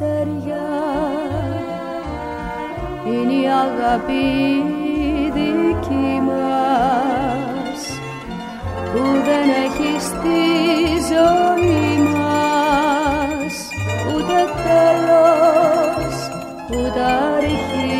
αστέρια είναι η αγάπη δική μας που δεν έχει στη ζωή μας ούτε τέλος ούτε αρχή.